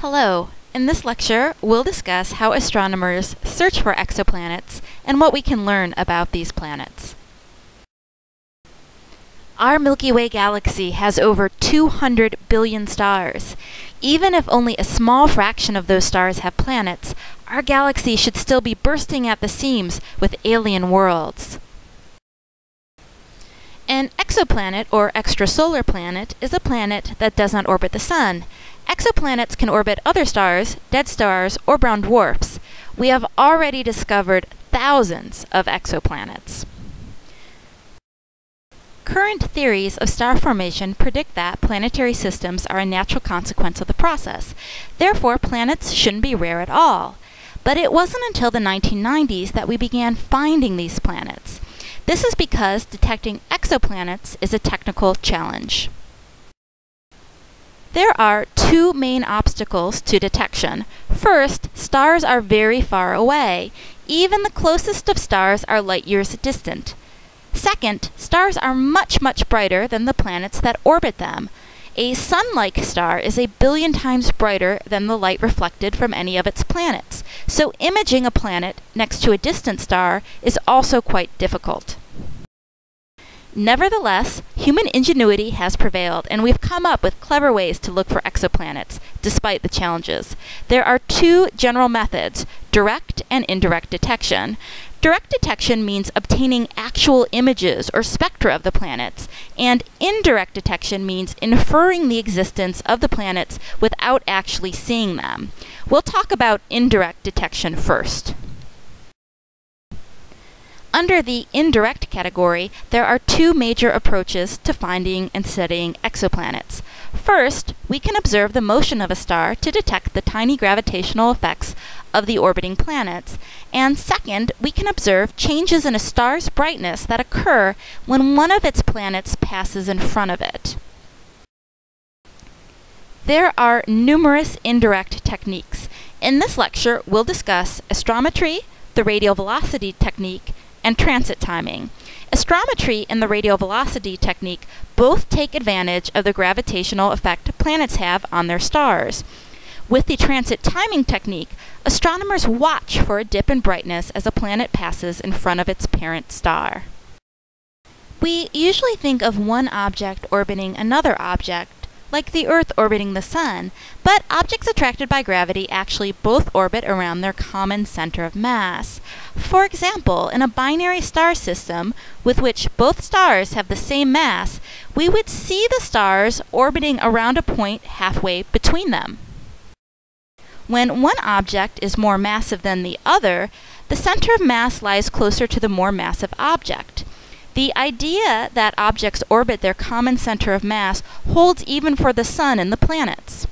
Hello. In this lecture, we'll discuss how astronomers search for exoplanets and what we can learn about these planets. Our Milky Way galaxy has over 200 billion stars. Even if only a small fraction of those stars have planets, our galaxy should still be bursting at the seams with alien worlds. An exoplanet, or extrasolar planet, is a planet that does not orbit the Sun. Exoplanets can orbit other stars, dead stars, or brown dwarfs. We have already discovered thousands of exoplanets. Current theories of star formation predict that planetary systems are a natural consequence of the process. Therefore, planets shouldn't be rare at all. But it wasn't until the 1990s that we began finding these planets. This is because detecting exoplanets is a technical challenge. There are two main obstacles to detection. First, stars are very far away. Even the closest of stars are light years distant. Second, stars are much, much brighter than the planets that orbit them. A sun-like star is a billion times brighter than the light reflected from any of its planets, so imaging a planet next to a distant star is also quite difficult. Nevertheless, human ingenuity has prevailed, and we've come up with clever ways to look for exoplanets, despite the challenges. There are two general methods, direct and indirect detection. Direct detection means obtaining actual images or spectra of the planets, and indirect detection means inferring the existence of the planets without actually seeing them. We'll talk about indirect detection first. Under the indirect category, there are two major approaches to finding and studying exoplanets. First, we can observe the motion of a star to detect the tiny gravitational effects of the orbiting planets. And second, we can observe changes in a star's brightness that occur when one of its planets passes in front of it. There are numerous indirect techniques. In this lecture, we'll discuss astrometry, the radial velocity technique, and transit timing. Astrometry and the radial velocity technique both take advantage of the gravitational effect planets have on their stars. With the transit timing technique, astronomers watch for a dip in brightness as a planet passes in front of its parent star. We usually think of one object orbiting another object like the Earth orbiting the Sun, but objects attracted by gravity actually both orbit around their common center of mass. For example, in a binary star system with which both stars have the same mass, we would see the stars orbiting around a point halfway between them. When one object is more massive than the other, the center of mass lies closer to the more massive object. The idea that objects orbit their common center of mass holds even for the Sun and the planets.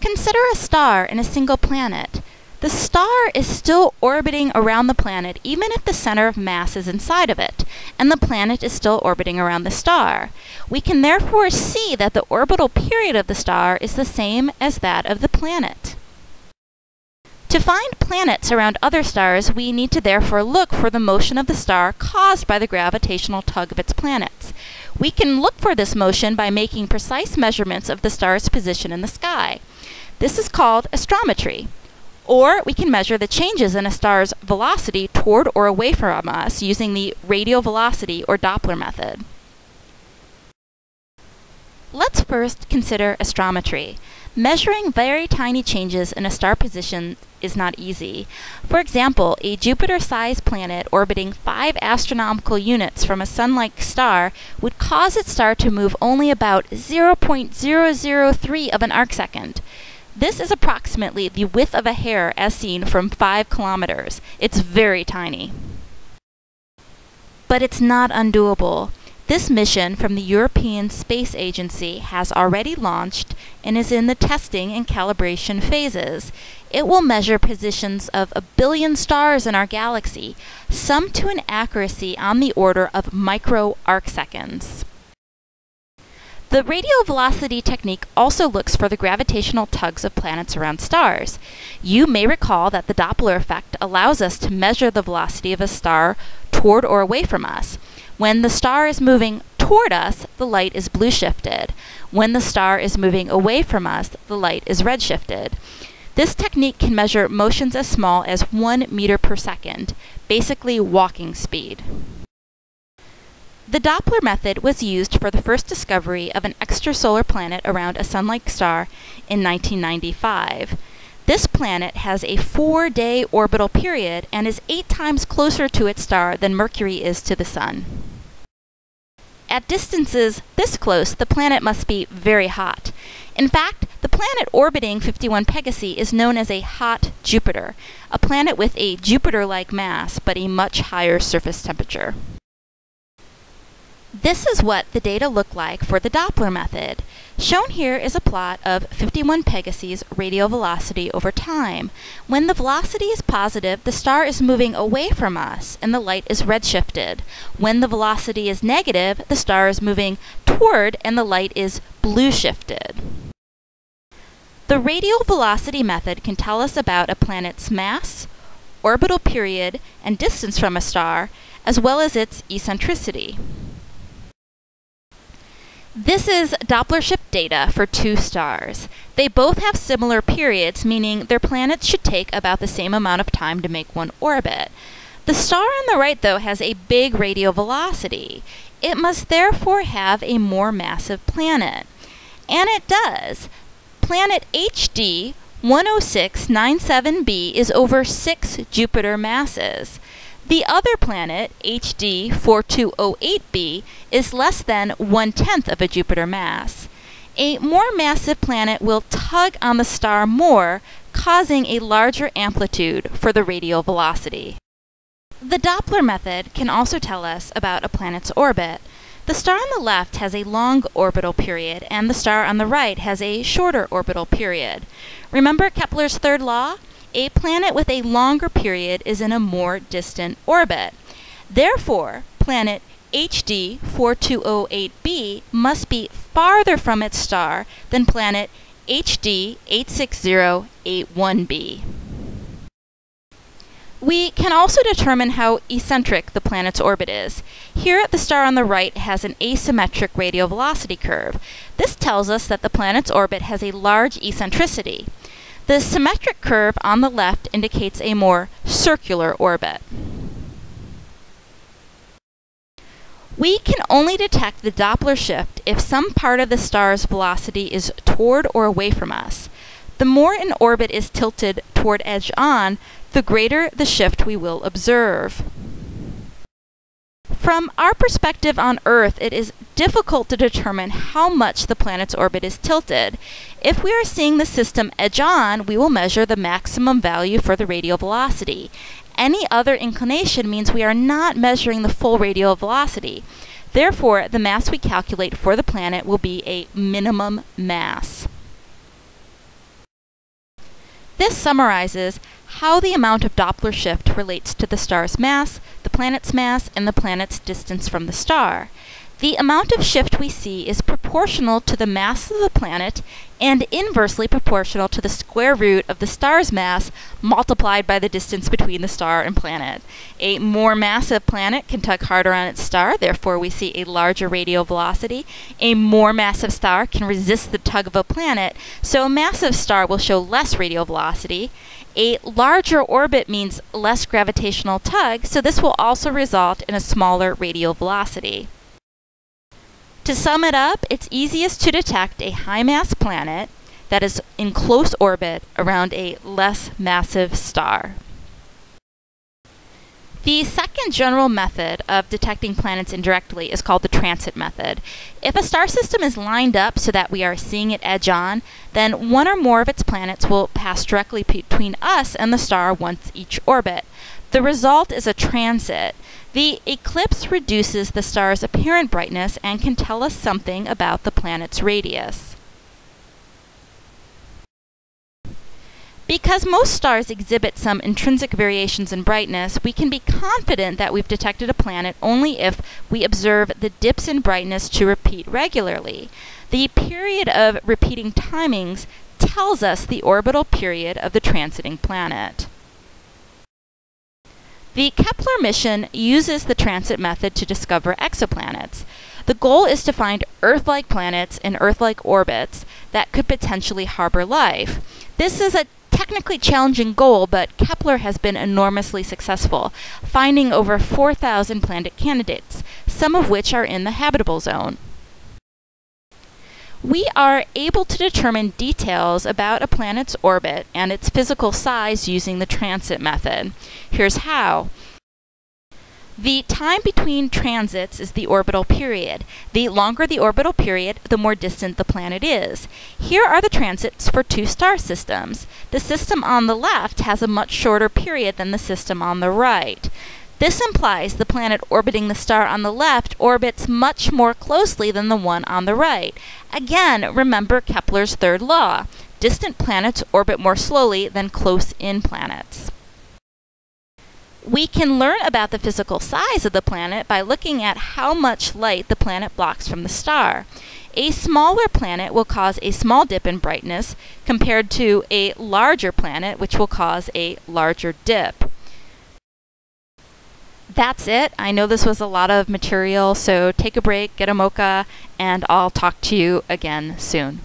Consider a star and a single planet. The star is still orbiting around the planet even if the center of mass is inside of it, and the planet is still orbiting around the star. We can therefore see that the orbital period of the star is the same as that of the planet. To find planets around other stars, we need to therefore look for the motion of the star caused by the gravitational tug of its planets. We can look for this motion by making precise measurements of the star's position in the sky. This is called astrometry. Or we can measure the changes in a star's velocity toward or away from us using the radial velocity or Doppler method. Let's first consider astrometry. Measuring very tiny changes in a star position is not easy. For example, a Jupiter-sized planet orbiting 5 astronomical units from a Sun-like star would cause its star to move only about 0.003 of an arcsecond. This is approximately the width of a hair as seen from 5 kilometers. It's very tiny. But it's not undoable. This mission from the European Space Agency has already launched and is in the testing and calibration phases. It will measure positions of a billion stars in our galaxy, some to an accuracy on the order of micro arcseconds. The radial velocity technique also looks for the gravitational tugs of planets around stars. You may recall that the Doppler effect allows us to measure the velocity of a star toward or away from us. When the star is moving toward us, the light is blue shifted. When the star is moving away from us, the light is red shifted. This technique can measure motions as small as 1 meter per second, basically walking speed. The Doppler method was used for the first discovery of an extrasolar planet around a Sun-like star in 1995. This planet has a four-day orbital period and is eight times closer to its star than Mercury is to the Sun. At distances this close, the planet must be very hot. In fact, the planet orbiting 51 Pegasi is known as a hot Jupiter, a planet with a Jupiter-like mass but a much higher surface temperature. This is what the data look like for the Doppler method. Shown here is a plot of 51 Pegasi's radial velocity over time. When the velocity is positive, the star is moving away from us and the light is redshifted. When the velocity is negative, the star is moving toward and the light is blue shifted. The radial velocity method can tell us about a planet's mass, orbital period, and distance from a star, as well as its eccentricity. This is Doppler shift data for two stars. They both have similar periods, meaning their planets should take about the same amount of time to make one orbit. The star on the right, though, has a big radial velocity. It must therefore have a more massive planet. And it does. Planet HD 10697b is over six Jupiter masses. The other planet, HD 4208b, is less than one tenth of a Jupiter mass. A more massive planet will tug on the star more, causing a larger amplitude for the radial velocity. The Doppler method can also tell us about a planet's orbit. The star on the left has a long orbital period, and the star on the right has a shorter orbital period. Remember Kepler's third law? A planet with a longer period is in a more distant orbit. Therefore, planet HD 4208b must be farther from its star than planet HD 86081b. We can also determine how eccentric the planet's orbit is. Here, the star on the right has an asymmetric radial velocity curve. This tells us that the planet's orbit has a large eccentricity. The symmetric curve on the left indicates a more circular orbit. We can only detect the Doppler shift if some part of the star's velocity is toward or away from us. The more an orbit is tilted toward edge on, the greater the shift we will observe. From our perspective on Earth, it is difficult to determine how much the planet's orbit is tilted. If we are seeing the system edge on, we will measure the maximum value for the radial velocity. Any other inclination means we are not measuring the full radial velocity. Therefore, the mass we calculate for the planet will be a minimum mass. This summarizes how the amount of Doppler shift relates to the star's mass, the planet's mass, and the planet's distance from the star. The amount of shift we see is proportional to the mass of the planet and inversely proportional to the square root of the star's mass multiplied by the distance between the star and planet. A more massive planet can tug harder on its star, therefore we see a larger radial velocity. A more massive star can resist the tug of a planet, so a massive star will show less radial velocity. A larger orbit means less gravitational tug, so this will also result in a smaller radial velocity. To sum it up, it's easiest to detect a high mass planet that is in close orbit around a less massive star. The second general method of detecting planets indirectly is called the transit method. If a star system is lined up so that we are seeing it edge on, then one or more of its planets will pass directly between us and the star once each orbit. The result is a transit. The eclipse reduces the star's apparent brightness and can tell us something about the planet's radius. Because most stars exhibit some intrinsic variations in brightness, we can be confident that we've detected a planet only if we observe the dips in brightness to repeat regularly. The period of repeating timings tells us the orbital period of the transiting planet. The Kepler mission uses the transit method to discover exoplanets. The goal is to find Earth-like planets in Earth-like orbits that could potentially harbor life. This is a technically challenging goal, but Kepler has been enormously successful, finding over 4,000 planet candidates, some of which are in the habitable zone. We are able to determine details about a planet's orbit and its physical size using the transit method. Here's how. The time between transits is the orbital period. The longer the orbital period, the more distant the planet is. Here are the transits for two star systems. The system on the left has a much shorter period than the system on the right. This implies the planet orbiting the star on the left orbits much more closely than the one on the right. Again, remember Kepler's third law. Distant planets orbit more slowly than close-in planets. We can learn about the physical size of the planet by looking at how much light the planet blocks from the star. A smaller planet will cause a small dip in brightness compared to a larger planet, which will cause a larger dip. That's it. I know this was a lot of material, so take a break, get a mocha, and I'll talk to you again soon.